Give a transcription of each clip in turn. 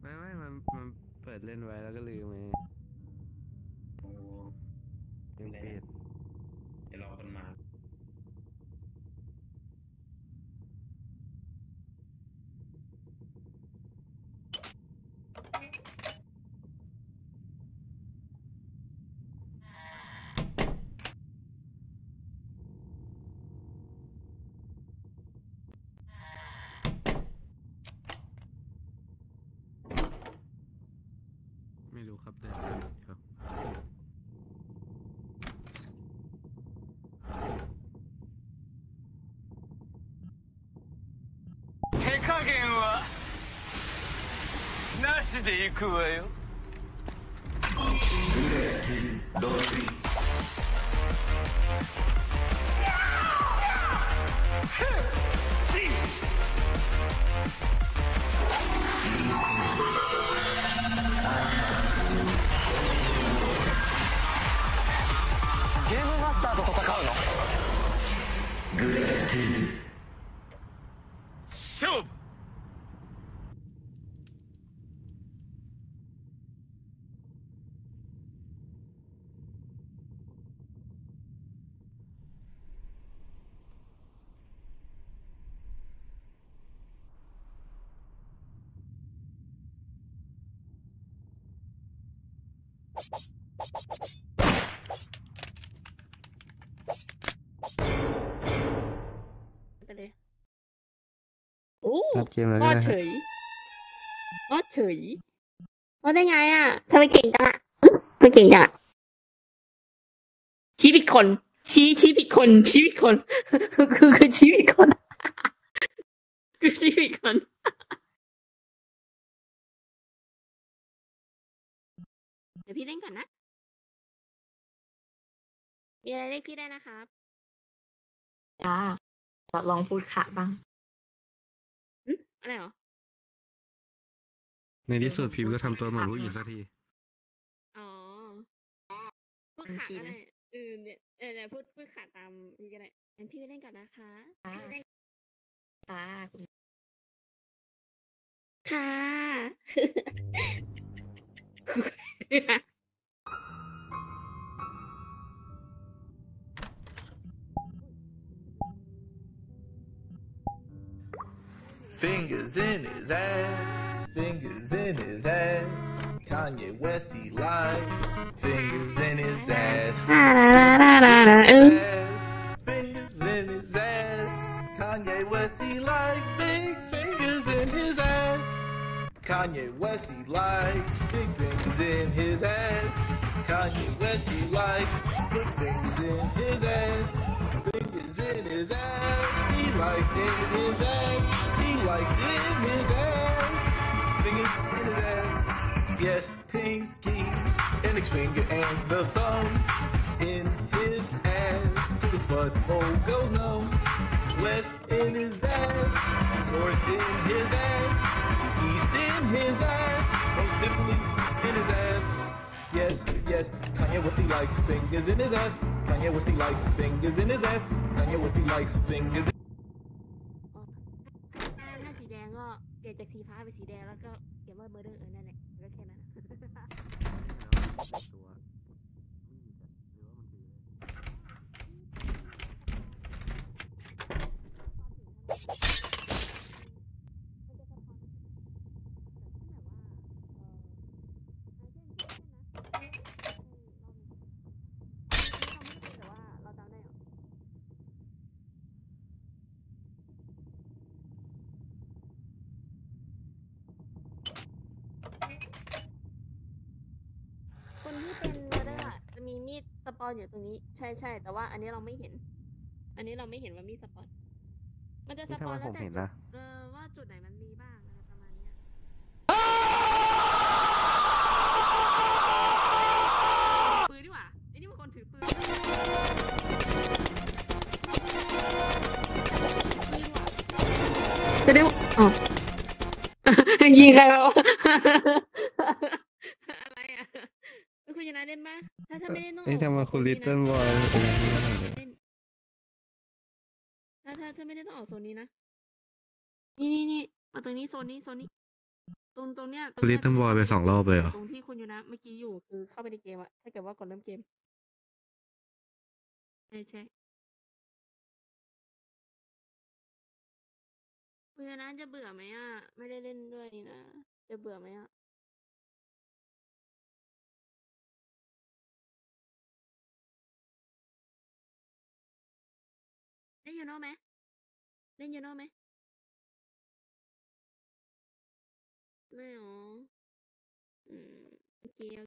ไม่ไม่มันมันเปิดเล่นไว้แล้วก็ลืมไงโอ้ลืมปิดไปรอคนมา ไม่รู้ครับเดินไปครับ 手加減はなしで行くわよゲ ไปเลยโอ้รับเกมแล้วรก็อดได้เฉยรอดเฉยรอดได้ไงอะทำไมเก่งจังอะทำไมเก่งจังอะชี้ผิดคน ชี้ชี้ผิดคนชี้ผิดคน คือคือชี้ผิดคนคือชี้ผิดคน พี่เล่นก่อนนะ มีอะไรเรียกพี่ได้นะครับจ้าเราลองพูดค่ะบ้างอืมอะไรเหรอ ในที่สุดพิมพ์ก็ทำตัวเหมือนผู้หญิงสักที อ๋อพูดบัญขาดชีก็นะได้เออเนี่ยเออเดี๋ยวพูดพูดขาดตามนี่ก็ได้งั้นพี่ไปเล่นก่อนนะคะ ค่ะค่ะคุณค่ะ Fingers in his ass, fingers in his ass. Kanye West, he lies. Fingers in his ass. Fingers in his ass. Kanye West, he likes big fingers in his ass. Kanye West, he likes big fingers in his ass. Kanye West he likes big things in his ass. Fingers in his ass. He likes in his ass. He likes in his ass. Fingers in his ass. Yes, pinky, index finger and the thumb in his ass. To the butthole goes numb. West in his ass, north in his ass, east in his ass, most definitely in his ass. Yes, yes, Kanye West he likes fingers in his ass. Kanye West he likes fingers in his ass. Kanye West he likes fingers. ปอนอยู่ตรงนี้ ใช่ใช่แต่ว่าอันนี้เราไม่เห็น อันนี้เราไม่เห็นว่ามีดสปอนมันจะสนี่ปทำอไมนผแล้วมแต่เห็นจุดนะเออว่าจุดไหนมันมีบ้างอะไรประมาณเนี้ยปืนดีกว่าไอ้นี่มันคนถือปืนปืนว่ะจะได้อ๋อยิงใครวะอะไรอะแล้ว คุณชนะเล่นปะถ้าถ้าไม่เล่นต้องนี่ทำไมาคุณลิตเติ้ลบอยเป็นอย่างนี้เลยเล่นถ้าถ้าถ้าไม่ได้ต้องออกโซนนี้นะ นี่นี่นี่มาตรงนี้โซนนี้โซนนี้โซรงตรงเนี้ยตรงคุณลิเนี้ตเติ้ลบอยไปสองรอบเลยเหรอตรงที่คุณอยู่นะเมื่อกี้อยู่คือเข้าไปในเกมอะถ้าเกิดว่ากดเริ่มเกม ใช่ใช่คุณอยู่นะจะเบื่อไหมอะไม่ได้เล่นด้วยนี่นะ จะเบื่อไหมอะ นยูโน่ไหม เล่นยูโน่ไหม ไม่หรออืมโอเคโอ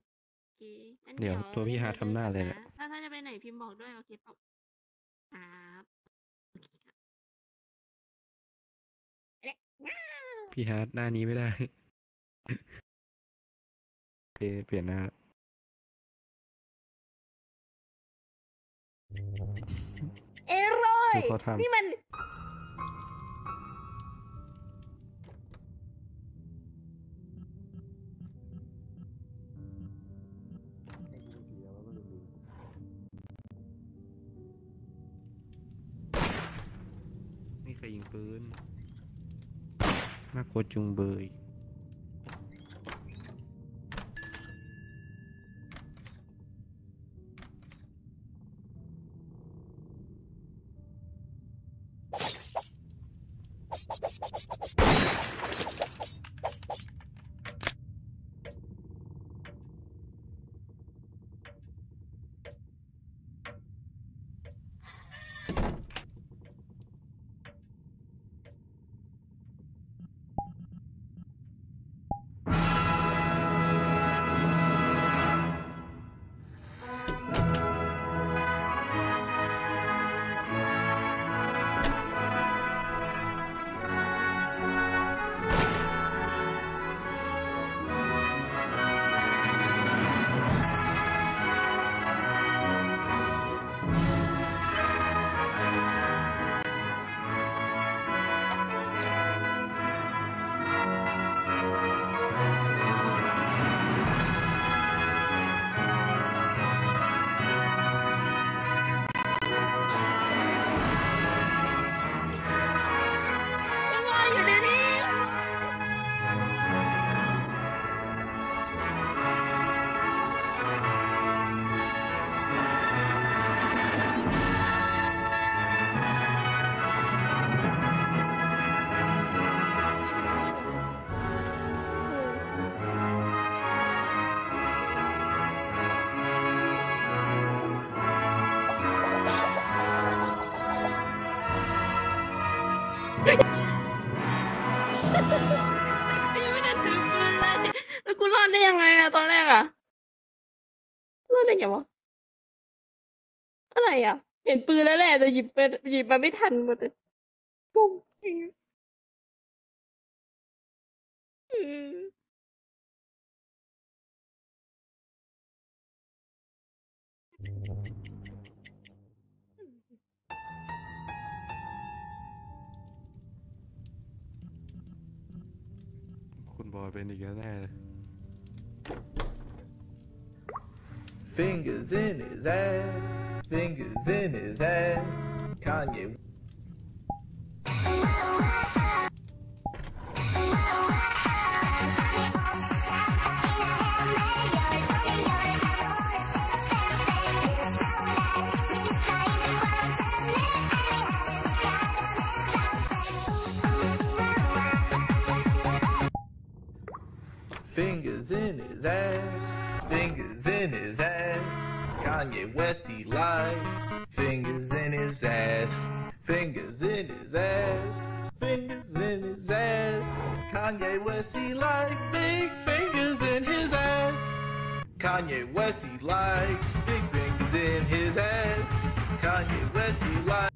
เคงั้นเดี๋ยวตัวพี่ฮาร์ททำหน้าเลยเนี่ยถ้าถ้าจะไปไหนพิมพ์บอกด้วยโอเคเปล่าครับโอเคครับเอ๊ะว้าวพี่ฮาร์ดหน้านี้ไม่ได้ โอเคเปลี่ยนหน้าเยดูเขาทำ นี่มันนี่ใครยิงปืนน่ากลัวจุงเบย ห็นปืนแล้วแหละแต่หยิบไปหยิบมาไม่ทันหมดเลยกุ้งจริงอืมคุณบอยเป็นอีกแล้วแน่เลย Fingers in his ass, fingers in his ass. Kanye. Fingers in his ass, fingers in his ass. Kanye West he likes fingers in his ass, fingers in his ass, fingers in his ass. Kanye West he likes big fingers in his ass. Kanye West he likes big fingers in his ass. Kanye West he likes.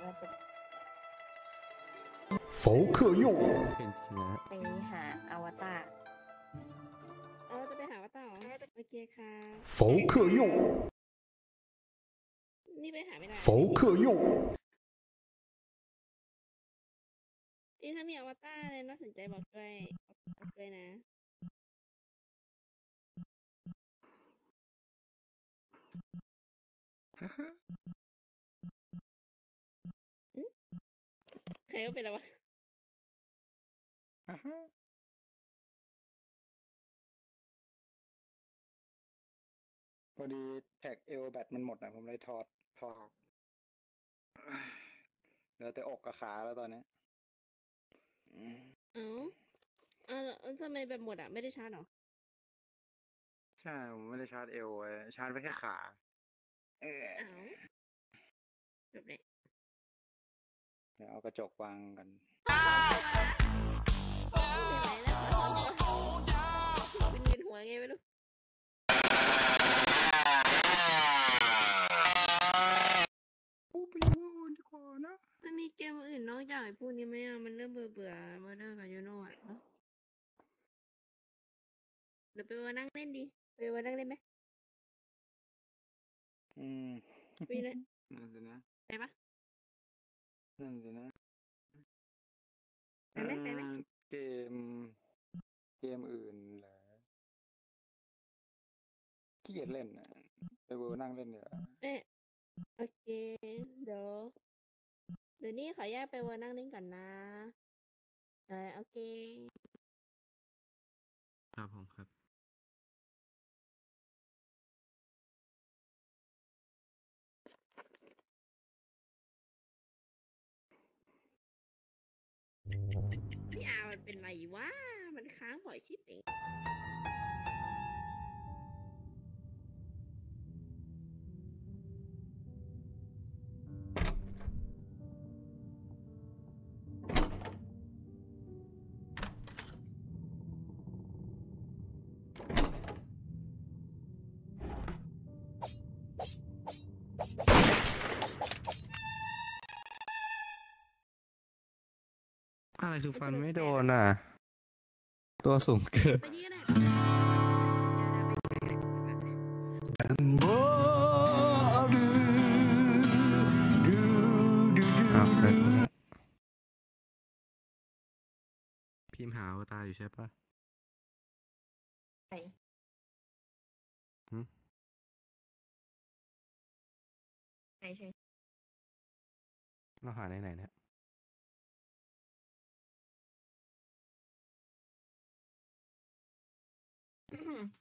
เราจะ 否克用。 เป็นจริงนะ ไปหาอวตาร เอาจะไปหาว่าต่อโอเคค่ะ 否克用， นี่ไปหาไม่ได้ 否克用， นี่ถ้ามีอวตารอะไรน่าสนใจบอกด้วยบอกด้วยนะ ใครก็เป็นแล้ววะพอดีแท็กเอลแบตมันหมดอะ ผมเลยถอดถอดเหลือแต่อกกับขาแล้วตอนนี้อืมเอ้าเอ้าแล้วทำไมแบบหมดอะ ไม่ได้ชาร์จเหรอ ใช่ผมไม่ได้ชาร์จเอลไว้ชาร์จไว้แค่ขา เออ เอ้าจบเลย เดี๋ยวเอากระจกวางกันเป็นเวียนหัวไงไม่รู้อู้ไปดูดีกว่านะมันมีเกมอื่นนอกจากไอ้พวกนี้ไหมอะมันเริ่มเบื่อเบื่อมาเดอร์กับยูโน่อะเนอะเดี๋ยวไปว่านั่งเล่นดิไปว่านั่งเล่นไหมอืมไปเลยนั่นสินะไปปะ นั่นสินะไปไหมไปไหมอ่าเกม เกมอื่นเหรอขี้เกียจเล่นอะไปเวอร์นั่งเล่นเดี๋ยวาเอ๊ะโอเค เดี๋ยวเดี๋ยวนี้ขอแยกไปว่านั่งเล่นก่อนนะ เออโอเค ครับผมครับ เป็นไรวะ มันค้างบ่อยชิบเอง คือฟันไม่โดนอะ ตัวสูงเกิน ไปดีก็ได้อย่านะไปดีก็ได้อ้าวเกิดพิมพ์หาอวตารอยู่ใช่ปะไหนหึไหนใช่ เราหาในไหนเนี่ย Mm-hmm.